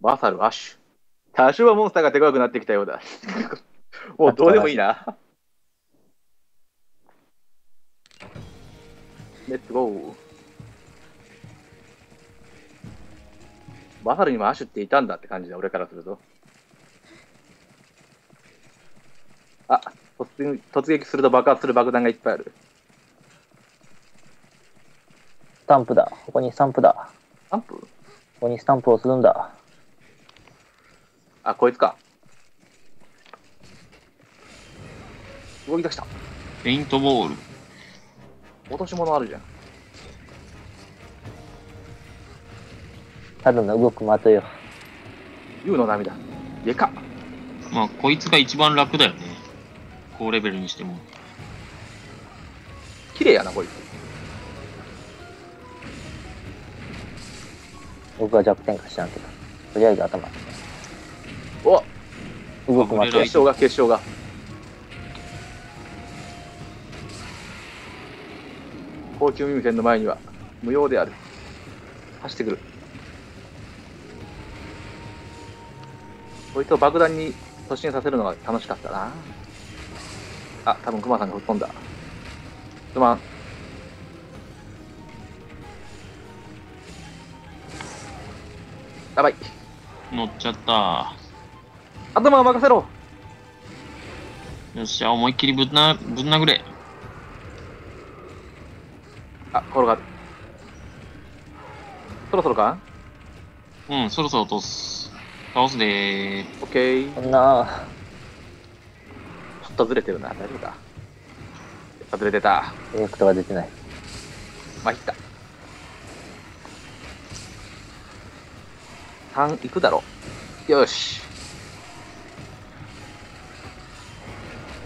バサル、アッシュ。多少はモンスターが手強くなってきたようだ。もうどうでもいいな。レッツゴー。バサルにもアッシュっていたんだって感じだ、俺からすると。あ、突撃突撃すると爆発する爆弾がいっぱいある。スタンプだ。ここにスタンプだ。アンプ？ここにスタンプをするんだ。あ、こいつか。動き出した。ペイントボール。落とし物あるじゃん。ただの動く的よ。竜の涙。でかっ。まあ、こいつが一番楽だよね。高レベルにしても。綺麗やな、こいつ。僕は弱点か知らんけど。とりあえず頭。お動く的よ決勝が、決勝が。高級耳栓の前には無用である。走ってくる。こいつを爆弾に突進させるのが楽しかったな。あ、多分クマさんが吹っ飛んだ。すまん。やばい。乗っちゃった。頭を任せろよっしゃ、思いっきりぶんな、ぶん殴れ。あ、転がる。そろそろか？うん、そろそろ落とす。倒すでー。オッケー。な、ちょっとずれてるな。大丈夫か？やっぱずれてた。エフェクトが出てない。まいった。3いくだろう。よし。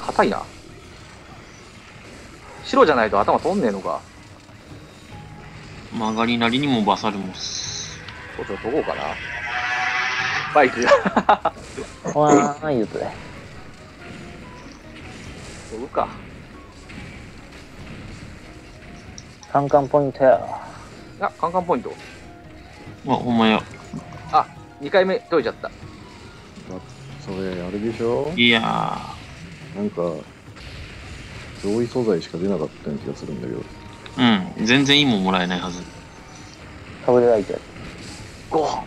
硬いな。白じゃないと頭取んねえのか。曲がりなりにもバサルモス。こっちを取ろうかな。バイクが。わーん、言うとね。飛ぶか。カンカンポイントや。あ、カンカンポイント。あ、ほんまや。あ、2回目解いちゃった。それ、あれでしょ？いやなんか、上位素材しか出なかったような気がするんだけど。ー。うん、全然いいもんもらえないはず。かぶれライトや。5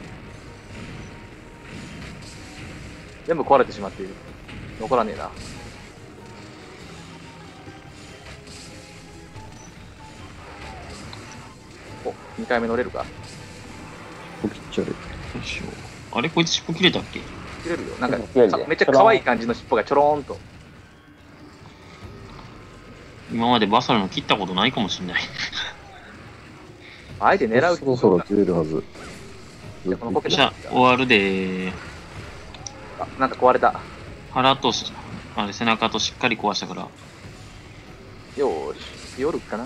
全部壊れてしまっている。残らねえな。お、2回目乗れるかポキッチャレ。よいしょ。あれこいつ尻尾切れたっけ？切れるよ。なんかめっちゃ可愛い感じの尻尾がちょろーんと。今までバサルの切ったことないかもしんない。あえて狙うそろそろ切れるはず。じゃあこのポケッじゃあ、終わるでー。あ、なんか壊れた。腹とし、あれ背中としっかり壊したから、よーし。夜かな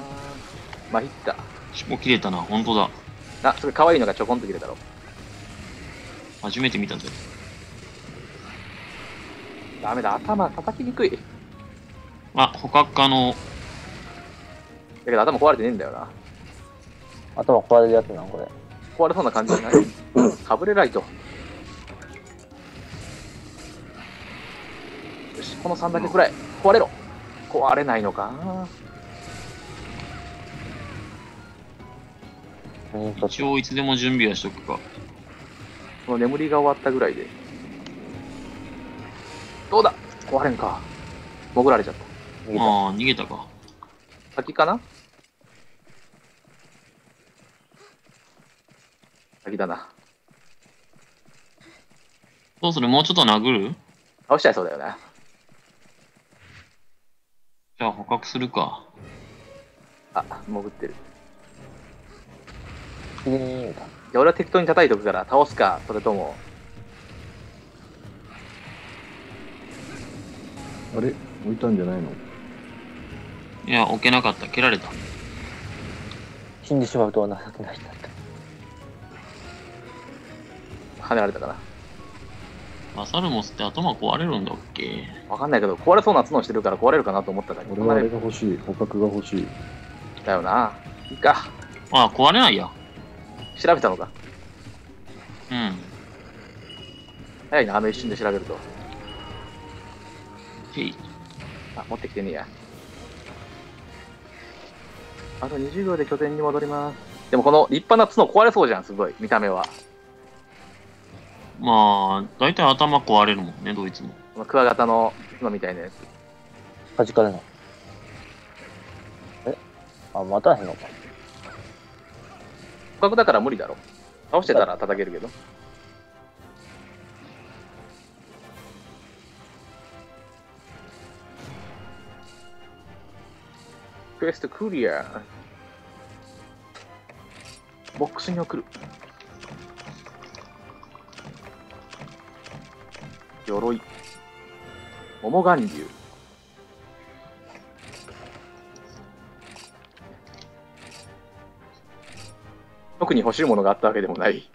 まいった。尻尾切れたな、ほんとだ。あ、それ可愛いのがちょこんと切れたろ。初めて見たぜ。ダメだ、頭叩きにくい。だあ、捕獲可能。けど頭壊れてねえんだよな。頭壊れるやつなんこれ。壊れそうな感じじゃない？かぶれライト。よし、この3だけくらい。壊れろ。壊れないのか一応いつでも準備はしとくか。この眠りが終わったぐらいで。どうだ？壊れんか。潜られちゃった。逃げたああ、逃げたか。先かな？先だな。どうする？もうちょっと殴る？倒しちゃいそうだよね。じゃあ捕獲するか。あ、潜ってる。次に言うた。じゃあ俺は適当に叩いとくから倒すか、それとも。あれ？置いたんじゃないの？いや、置けなかった。蹴られた。死んでしまうとは情けない人だった。跳ねられたかな。バサルモスって頭壊れるんだっけ？わかんないけど、壊れそうな角してるから壊れるかなと思っただけど、俺はあれが欲しい。捕獲が欲しい。だよな。いいか。ああ、壊れないや。調べたのか。うん。早いな、あの一瞬で調べると。へい。あ、持ってきてねえや。あと20秒で拠点に戻ります。でもこの立派な角壊れそうじゃん、すごい、見た目は。まあ、大体頭壊れるもんね、ドイツも。このクワガタの角みたいなやつ。弾かれない。え？あ、待たへんのか。捕獲だから無理だろ。倒してたら叩けるけど。クエストクリア。ボックスに送る。鎧。桃岩流。特に欲しいものがあったわけでもない。